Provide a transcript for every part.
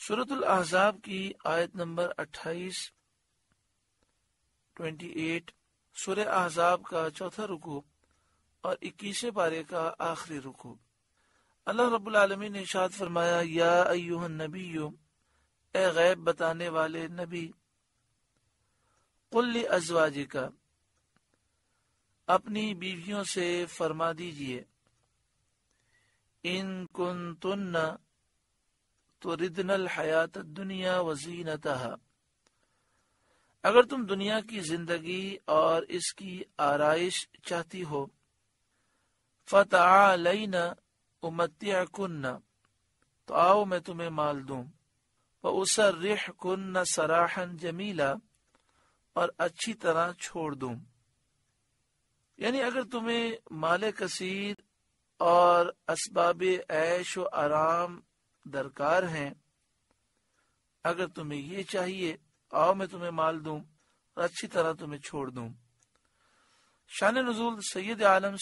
सूरतुल अहजाब की आयत नंबर 28 28 सूर्य अहजाब का चौथा रुकू और इक्कीसवें पारे का आखिरी रुकू। अल्लाह रब्बुल ने इरशाद फरमाया, या अय्युहन नबीयु, ए गैब बताने वाले नबी कुल्ली अजवाजी का अपनी बीवियों से फरमा दीजिए, इन कुन तुन्ना रिदनल हयात दुनिया वजीनतः अगर तुम दुनिया की ज़िंदगी और इसकी आरइश चाहती हो फतआलैना उमत्तियकुन्ना तो आओ मैं तुम्हें माल दूँ व उसर्रिह कुन्ना सराहन जमीला और अच्छी तरह छोड़ दूँ यानी अगर तुम्हें माल कसीर और असबाब ऐश आराम दरकार हैं। अगर तुम्हें ये चाहिए, आओ मैं तुम्हें माल दूँ और अच्छी तरह तुम्हें छोड़ दूँ। शान नजूल सैयद आलम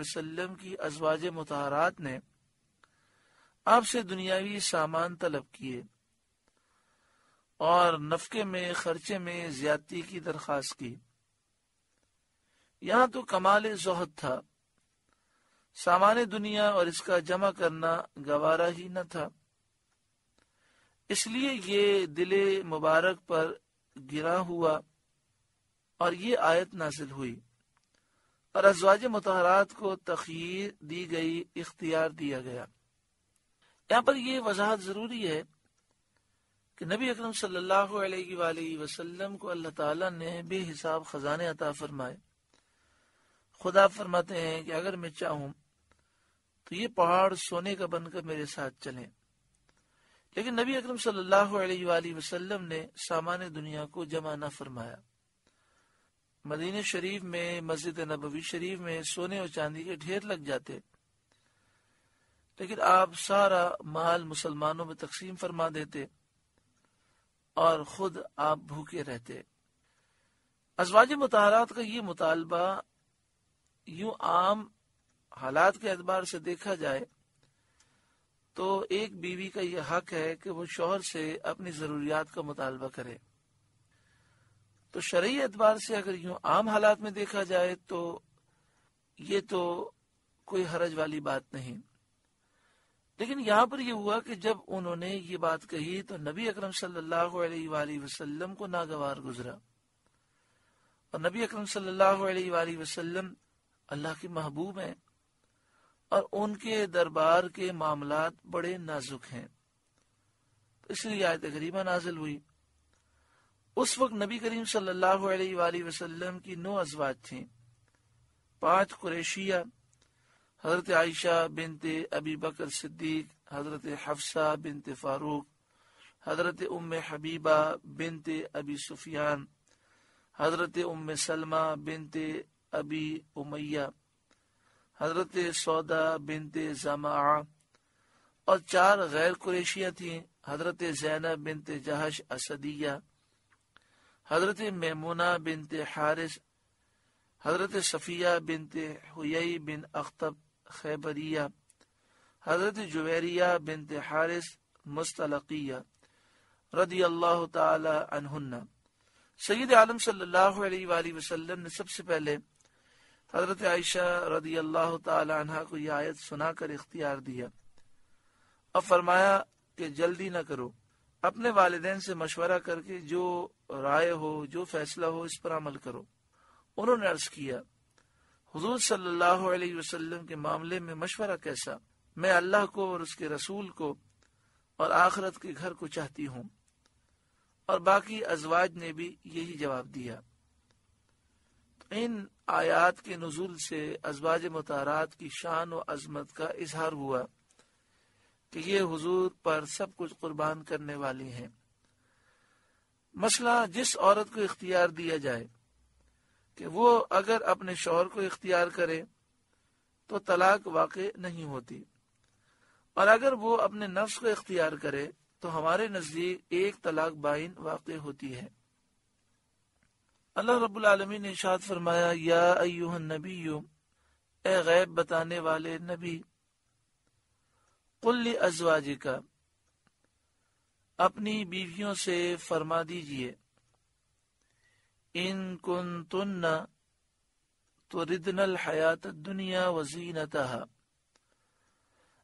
वसल्लम की अजवाज मुतहरात ने आपसे दुनियावी सामान तलब किए और नफके में, खर्चे में ज्यादती की दरखास्त की। यहाँ तो कमाल जोहद था। सामान दुनिया और इसका जमा करना गवारा ही न था। इसलिए ये दिले मुबारक पर गिरा हुआ और ये आयत नाजिल हुई और अजवाज मतहरात को तखीर दी गई, इख्तियार दिया गया। यहाँ पर यह वजाहत ज़रूरी है कि नबी अकरम सल्लल्लाहु अलैहि वसल्लम को अल्लाह ताला ने बेहिसाब खजाने अता फरमाए। खुदा फरमाते हैं कि अगर मैं चाहूँ तो ये पहाड़ सोने का बनकर मेरे साथ चले। लेकिन नबी अकरम सल्लल्लाहु ने सामान्य दुनिया को जमा न फरमाया। मदीने शरीफ में, मस्जिद नबवी शरीफ में सोने और चांदी के ढेर लग जाते। लेकिन आप सारा माल मुसलमानों में तकसीम फरमा देते और खुद आप भूखे रहते। अजवाज मुतारात का ये मुतालबा यूँ आम हालात के एतबार से देखा जाए तो एक बीवी का यह हक है कि वो शोहर से अपनी जरूरियात का मुतालबा करे। तो शरय एतबार से अगर यूँ आम हालात में देखा जाए तो ये तो कोई हरज वाली बात नहीं। लेकिन यहाँ पर यह हुआ कि जब उन्होंने ये बात कही तो नबी अकरम सल्लल्लाहु अलैहि वसल्लम को नागवार गुजरा। और नबी अकरम सल्लल्लाहु अलैहि वसल्लम अल्लाह के महबूब हैं और उनके दरबार के मामलात बड़े नाजुक हैं। तो इसलिए आयत गरीबा नाजिल हुई। उस वक्त नबी करीम सल्लल्लाहु अलैहि वसल्लम की नौ अजवाज थी। पाँच कुरेशिया, हज़रत आयशा बिनते अबी बकर सिद्दीक, हज़रत हफ्सा बिनते फारूक, हज़रत उम हबीबा बिनते अबी सुफियान, हज़रत उम सलमा बिनते अबी उमैया, हज़रत सौदा बिनते जमा और चार गैर कुरेशिया थी, हज़रत जैनब बिनते जहश असदिया, हज़रत मेमुना बिनते हारिस, हज़रत सफिया बिनते हुई बिन अख्तब खैबरिया, हज़रत जुवैरिया बिनते हारिस मुस्तलकिया रदी अल्लाह तहुन्ना सईद आलम सल्लल्लाहु अलैहि वसल्लम ने सबसे पहले हज़रत आयशा रदी अल्लाह तहा को यह आयत सुनाकर इख्तियार दिया। अब फरमाया कि जल्दी न करो। अपने वालदेन से मशवरा करके जो राय हो, जो फैसला हो, इस पर अमल करो। उन्होंने अर्ज़ किया, हजूर सल्लल्लाहु के मामले में मशवरा कैसा? मैं अल्लाह को और उसके रसूल को और आखरत के घर को चाहती हूँ। और बाकी अजवाज ने भी यही जवाब दिया। इन आयात के नजूल से अजवाज मतारात की शान व अजमत का इजहार हुआ कि ये हुजूर पर सब कुछ कुर्बान करने वाली हैं। मसला जिस औरत को इख्तियार दिया जाए कि वो अगर अपने शोहर को इख्तियार करे तो तलाक वाक़ नहीं होती। और अगर वो अपने नफ्स को इख्तियार करे तो हमारे नज़दीक एक तलाक बाइन वाक़ होती है। अल्लाह रब्बुल आलमीन ने इरशाद फरमाया, या अय्युहन नबी ए गैब बताने वाले नबी, कुल्ली अजवाजी का अपनी बीवियों से फरमा दीजिए, इन कुन तुन तो रिदनल हयात दुनिया वजीनत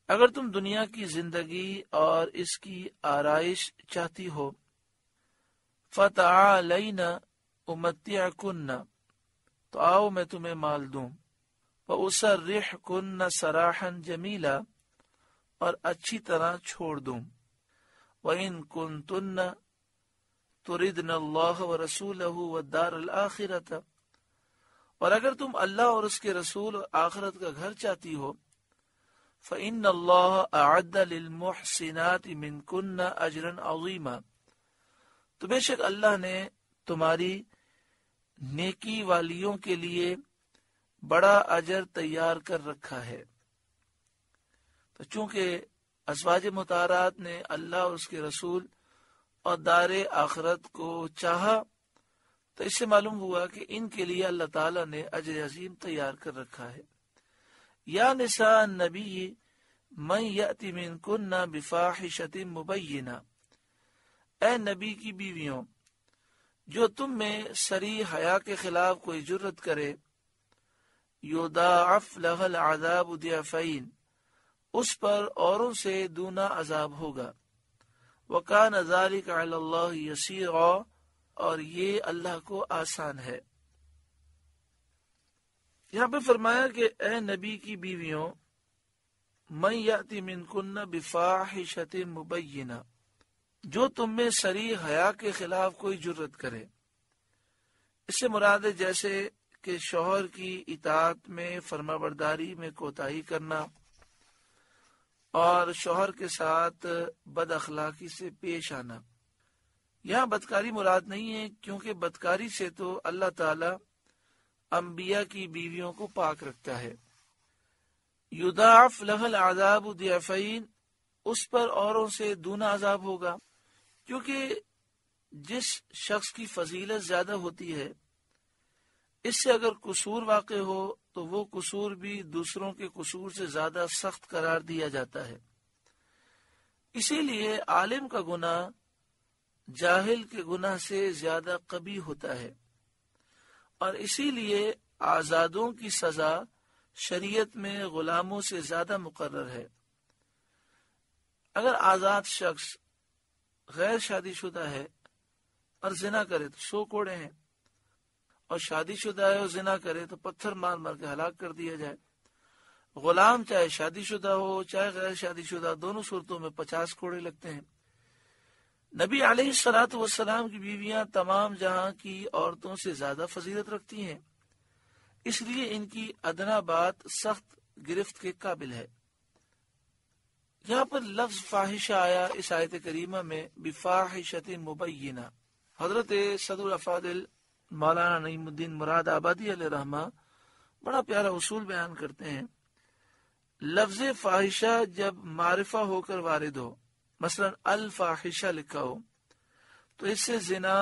अगर तुम दुनिया की ज़िंदगी और इसकी आरइश चाहती हो, फतआलैन उमत्या कुन्ना तो आओ मैं तुम्हें माल दूँ। व उसर रिह कुन्न सराहन जमीला, और अच्छी तरह छोड़ दूँ। व इन कुन तुन्न तुरिदन अल्लाह व रसूल व दार और अगर तुम अल्लाह और उसके रसूल और आखिरत का घर चाहती हो फ़िन अल्लाहसिनात मिनकुन अजरन अजीमा। तो बेशक अल्लाह ने तुम्हारी नेकी वालियों के लिए बड़ा अजर तैयार कर रखा है। तो चूँकि असवाज मुतारात ने अल्लाह उसके रसूल और दार आखरत को चाहा तो इससे मालूम हुआ कि इनके लिए अल्लाह ताला ने अजर अजीम तैयार कर रखा है। या निसा नबी मैं यति मिन कुन्ना बिफाहिशतिन मुबैना। ए नबी की बीवियों जो तुम में सरी हया के खिलाफ कोई जुर्रत करे युदाफ लहल उस पर औरों से दूना अजाब होगा। वकान अजालिक यसीर, और ये अल्लाह को आसान है। यहाँ पे फरमाया कि ए नबी की बीवियों मैं याति मिनकुन्न बिफाहिशत मुबैना जो तुम में सरी हया के खिलाफ कोई जुर्रत करे। इससे मुराद जैसे कि शोहर की इतात में, फर्माबरदारी में कोताही करना और शोहर के साथ बद अखलाकी से पेश आना। यहाँ बदकारी मुराद नहीं है, क्योंकि बदकारी से तो अल्लाह ताला अम्बिया की बीवियों को पाक रखता है। युदाफ लहल आजाब उदयाफीन उस पर औरों से दूना आजाब होगा। क्योंकि जिस शख्स की फजीलत ज़्यादा होती है, इससे अगर कसूर वाक़ हो तो वो कसूर भी दूसरों के कसूर से ज़्यादा सख्त करार दिया जाता है। इसीलिए आलिम का गुना जाहिल के गुनाह से ज़्यादा कभी होता है। और इसीलिए आजादों की सजा शरीयत में गुलामों से ज़्यादा मुकर्र है। अगर आज़ाद शख्स गैर शादीशुदा है और जिना करे तो सो कोड़े हैं। और शादीशुदा है और जिना करे तो पत्थर मार मार के हलाक कर दिया जाए। गुलाम चाहे शादीशुदा हो, चाहे गैर शादीशुदा, दोनों सूरतों में पचास कोड़े लगते हैं। नबी सलात वसलाम की बीवियाँ तमाम जहाँ की औरतों से ज़्यादा फजीलत रखती हैं। इसलिए इनकी अदना बात सख्त गिरफ्त के काबिल है। यहाँ पर लफ्ज फाहिशा आया इस आयत करीमा में बिफाहिशत मुबैना। हज़रत सदुल अफादिल मौलाना नईमुद्दीन मुराद आबादी रहमा बड़ा प्यारा उसूल बयान करते हैं। लफ्ज फाहिशा जब मारिफा होकर वारिद हो, मसलन अल फाहिशा लिखा हो तो इससे जिना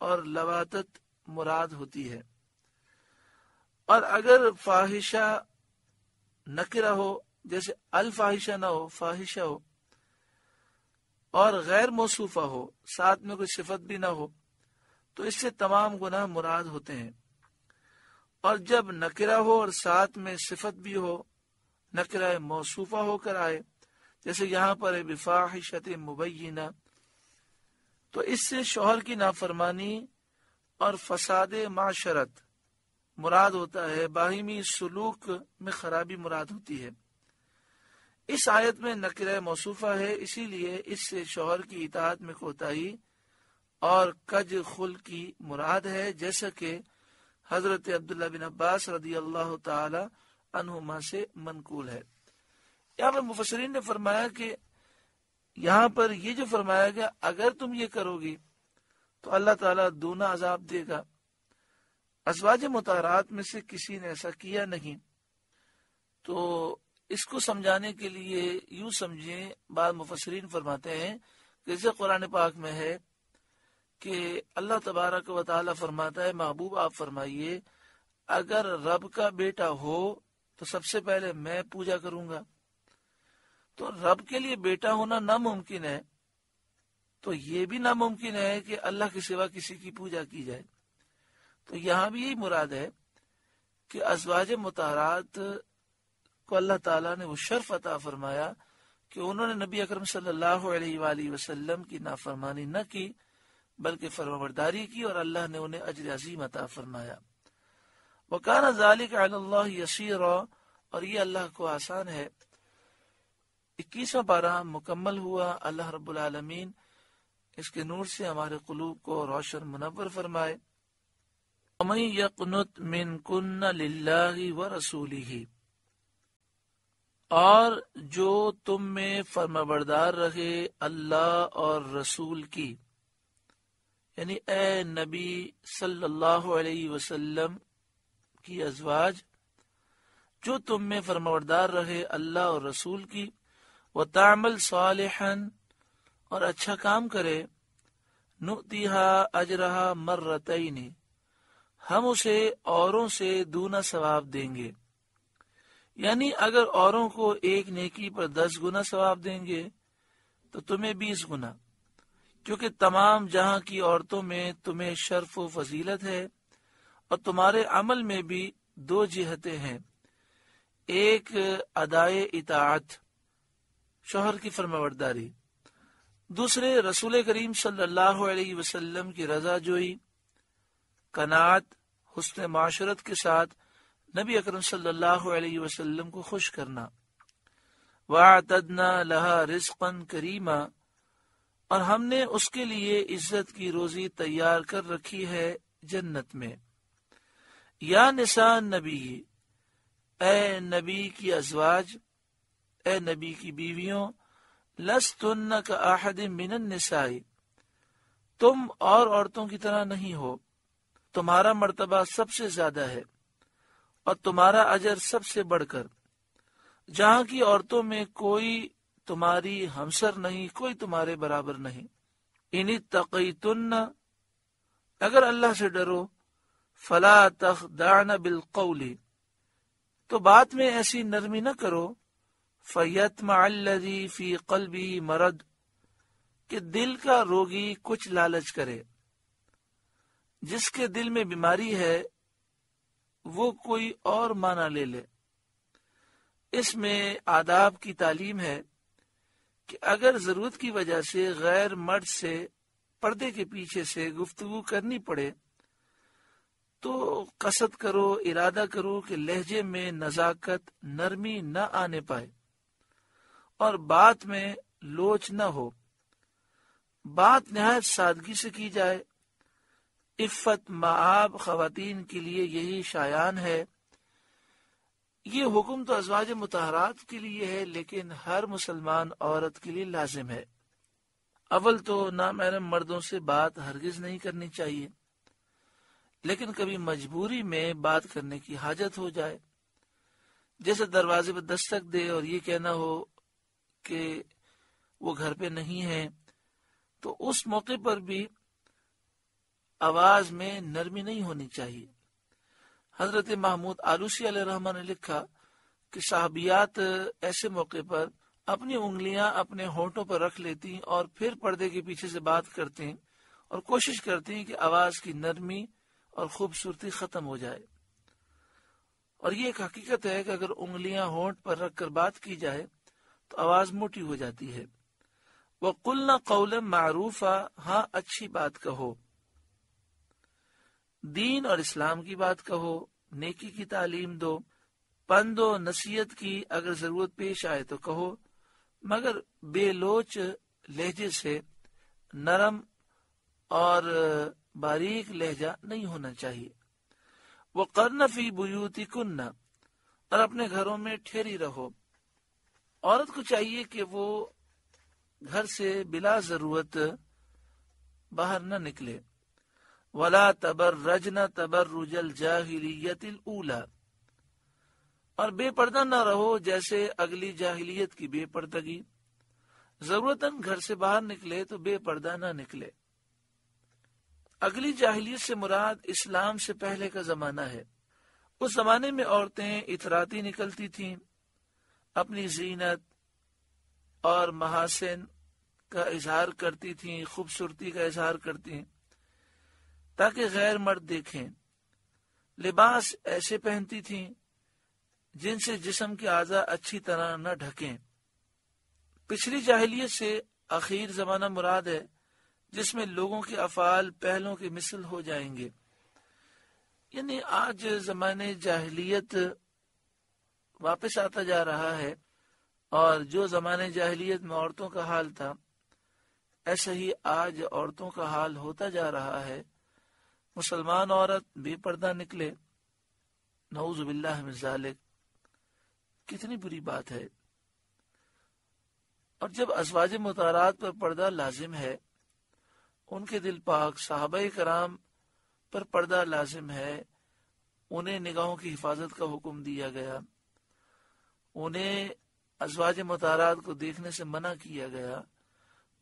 और लवातत मुराद होती है। और अगर फाहिशा नकरा हो जैसे अल फाहिशा ना हो, फाहिशा हो, और गैर मौसूफा हो, साथ में कोई सिफत भी ना हो तो इससे तमाम गुनाह मुराद होते हैं। और जब नकरा हो और साथ में सिफत भी हो नकरा मौसूफा होकर आए, जैसे यहाँ पर है, बिफाहिशत मुबैना तो इससे शोहर की नाफरमानी और फसाद माशरत मुराद होता है, बाहिमी सलूक में खराबी मुराद होती है। इस आयत में नकर मौसूफा है, इसीलिए इससे शोहर की इतात में कोताही और कज खुल की मुराद है, जैसा कि हज़रत अब्दुल्ला बिन अब्बास रदी अल्लाह तहुमा से मनकूल है। यहाँ पर मुफसरीन ने फरमाया कि यहाँ पर ये जो फरमाया गया, अगर तुम ये करोगी तो अल्लाह ताला दूना अजाब देगा। असवाज मुतारात में से किसी ने ऐसा किया नहीं तो इसको समझाने के लिए यूँ समझे बाद मुफसरीन फरमाते हैं जैसे कुरान पाक में है कि अल्लाह तबारक व ताली फरमाता है, महबूब आप फरमाइए, अगर रब का बेटा हो तो सबसे पहले मैं पूजा करूँगा। तो रब के लिए बेटा होना नामुमकिन है। तो ये भी नामुमकिन है कि अल्लाह के सिवा किसी की पूजा की जाए। तो यहाँ भी यही मुराद है कि अजवाज मुतारात को अल्लाह ताला ने वो शर्फ अता फरमाया कि उन्होंने नबी अकरम सल्लल्लाहु अलैहि वसल्लम की नाफरमानी न की, बल्कि फरमाबरदारी की और अल्लाह ने उन्हें अजर अजीम अता फरमाया। वकान जालिक यसीर और ये अल्लाह को आसान है। इक्कीसवा पारा मुकम्मल हुआ। अल्लाह रब्बुल आलमीन इसके नूर से हमारे कुलूब को रोशन मुनवर फरमाए। यकनुत मिन कुन्न लिल्लाहि व रसूलिही और जो तुम में फर्माबरदार रहे अल्लाह और रसूल की, यानी ए नबी सल्लल्लाहु अलैहि वसल्लम की अजवाज, जो तुम में फरमावरदार रहे अल्लाह और रसूल की, व तामल सालहन, और अच्छा काम करे, नुतिहा अजरहा मर्रतईन हम उसे औरों से दूना सवाब देंगे। यानी अगर औरों को एक नेकी पर दस गुना सवाब देंगे तो तुम्हें बीस गुना। क्योंकि तमाम जहाँ की औरतों में तुम्हें शर्फ फजीलत है, और तुम्हारे अमल में भी दो जिहतें हैं। एक, अदाए इतात शोहर की फरमावरदारी। दूसरे, रसूल करीम सल्लल्लाहु अलैहि वसल्लम की रजा जोई, कनात हुस्न माशरत के साथ नबी अकरम सल्लल्लाहु अलैहि वसल्लम को खुश करना। वातदना लहा रिस्कन करीमा। और हमने उसके लिए इज़्ज़त की रोजी तैयार कर रखी है जन्नत में। या निशान नबी, ए नबी की अजवाज, ए नबी की बीवियों लस लस्तुन्न का आहद मिनन निसाई। तुम और औरतों की तरह नहीं हो। तुम्हारा मर्तबा सबसे ज़्यादा है। और तुम्हारा अजर सबसे बढ़कर। जहाँ की औरतों में कोई तुम्हारी हमसर नहीं, कोई तुम्हारे बराबर नहीं। इन तकीतुन्न अगर अल्लाह से डरो, फला तखदान बिलकौली तो बात में ऐसी नरमी न करो, फयतमी फ़ी कलबी मरद, कि दिल का रोगी कुछ लालच करे। जिसके दिल में बीमारी है वो कोई और माना ले ले। इसमें आदाब की तालीम है कि अगर ज़रूरत की वजह से गैर मर्द से, पर्दे के पीछे से गुफ्तगु करनी पड़े तो कसद करो, इरादा करो कि लहजे में नजाकत नरमी न आने पाए। और बात में लोच न हो। बात नहायत सादगी से की जाए इफ्फत माब खातन के लिए यही शायान है। ये हुक्म तो अजवाज मुतहरात के लिए है, लेकिन हर मुसलमान औरत के लिए लाजिम है। अव्वल तो नामहरम मर्दों से बात हरगिज नहीं करनी चाहिए। लेकिन कभी मजबूरी में बात करने की हाजत हो जाए। जैसे दरवाजे पर दस्तक दे और ये कहना हो कि वो घर पे नहीं है तो उस मौके पर भी आवाज़ में नरमी नहीं होनी चाहिए। हज़रत महमूद आलूसी रहमान ने लिखा कि साहबियात ऐसे मौके पर अपनी उंगलियाँ अपने होठों पर रख लेती और फिर पर्दे के पीछे से बात करती और कोशिश करती कि आवाज़ की नरमी और खूबसूरती खत्म हो जाए। और ये एक हकीकत है कि अगर उंगलियाँ होठ पर रखकर बात की जाए तो आवाज़ मोटी हो जाती है। वह कुल न कौल मारूफा हाँ अच्छी बात कहो। दीन और इस्लाम की बात कहो, नेकी की तालीम दो पंदो नसीहत की अगर ज़रूरत पेश आए तो कहो। मगर बेलोच लहजे से नरम और बारीक लहजा नहीं होना चाहिए। वो कर्नफी बुयूती कुन्ना और अपने घरों में ठहरी रहो। औरत को चाहिए कि वो घर से बिला ज़रूरत बाहर न निकले। वला तबर रजना तबर रुजल जाहिलियतिल ऊला। और बेपर्दा न रहो जैसे अगली जाहिलियत की बेपर्दगी। जरूरतन घर से बाहर निकले तो बेपर्दा न निकले। अगली जाहिलियत से मुराद इस्लाम से पहले का जमाना है। उस जमाने में औरतें इतराती निकलती थीं। अपनी जीनत और महासिन का इजहार करती थीं, खूबसूरती का इजहार करती। ताकि गैर मर्द देखें। लिबास ऐसे पहनती थीं, जिनसे जिसम के आजा अच्छी तरह न ढकें। पिछली जाहलीत से आखिर जमाना मुराद है, जिसमें लोगों के अफाल पहलों के मिसल हो जाएँगे। यानी आज जमाने जाहलीत वापस आता जा रहा है, और जो जमाने जाहलीत में औरतों का हाल था, ऐसा ही आज औरतों का हाल होता जा रहा है। मुसलमान औरत बेपर्दा निकले। नऊजुबिल्लाजालिक कितनी बुरी बात है। और जब अजवाज मुतारात पर पर्दा लाजिम है, उनके दिल पाक साहब कराम पर पर्दा लाजिम है, उन्हें निगाहों की हिफाजत का हुक्म दिया गया। उन्हें अजवाज मुतारात को देखने से मना किया गया।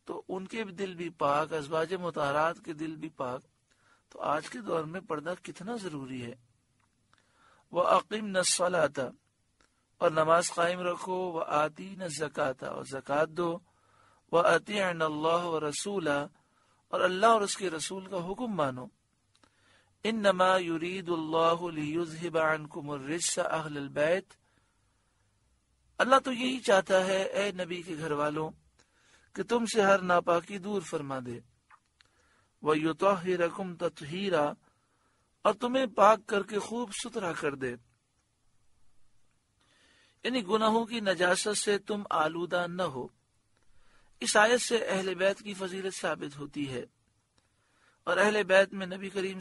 तो उनके दिल भी पाक, अजवाज मुतारात के दिल भी पाक। तो आज के दौर में पर्दा कितना ज़रूरी है। वह अकीम नसलाता और नमाज़ कायम रखो, व आती न जक़ाता, और जक़ात दो। व अती अल्लाह व रसूला, और अल्लाह और उसके रसूल का हुक्म मानो। इन नमा युरीदुल्लाहबैत अल्लाह तो यही चाहता है, ए नबी के घर वालों कि तुमसे हर नापाकी दूर फरमा दे। वह युतरकुम ततहीरा, और तुम्हें पाक करके खूब सुथरा कर दे। यानी गुनाहों की नजासत से तुम आलूदा न हो। इस आयत से अहल बैत की फजीलत साबित होती है। और अहल बैत में नबी करीम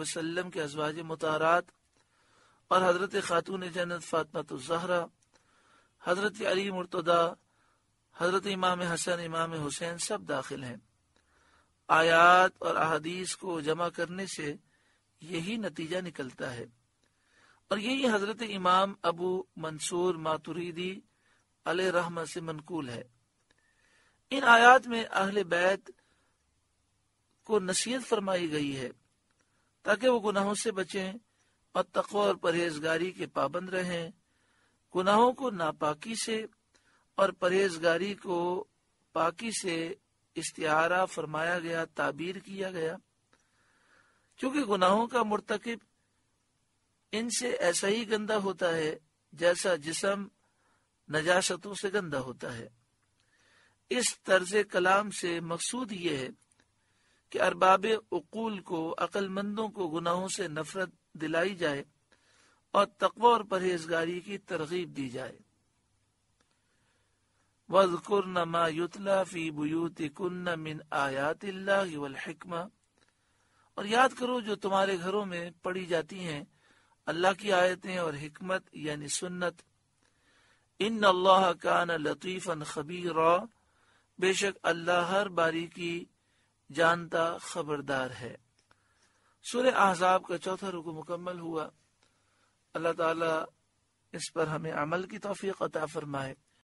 वसल्लम के अजवाज मुतारात, और हज़रत खातून जन्नत फातमत जहरा, हज़रत अली मुर्तदा हज़रत इमाम हसन, इमाम हुसैन सब दाखिल हैं। आयात और अहदीस को जमा करने से यही नतीजा निकलता है। और यही हज़रत इमाम अबू मंसूर मातुरीदी अल रहमा से मनकूल है। इन आयात में अहले बैत को नसीहत फरमाई गई है, ताकि वो गुनाहों से बचें और तकवा और परहेजगारी के पाबंद रहें। गुनाहों को नापाकी से और परहेजगारी को पाकी से इश्तिहारा फरमाया गया, ताबीर किया गया। क्योंकि गुनाहों का मुर्तकब इनसे ऐसा ही गंदा होता है जैसा जिसम नजाशतों से गंदा होता है। इस तर्ज कलाम से मकसूद ये है कि अरबाब उकूल को, अक्लमंदों को गुनाहों से नफरत दिलाई जाए और तकवा और परहेजगारी की तरगीब दी जाए। वजकुर नमा युतला फ़ी बुयूत कुन्न मिन आयात हिकमा और याद करो जो तुम्हारे घरों में पढ़ी जाती हैं अल्लाह की आयतें और हिकमत यानी सुन्नत इन अल्लाह कान लतीफ़न खबीर बेशक अल्लाह हर बारी की जानता खबरदार है सुर ahzab का चौथा रुकू मुकम्मल हुआ अल्लाह ताला इस पर हमें अमल की तोफीक अता फरमाए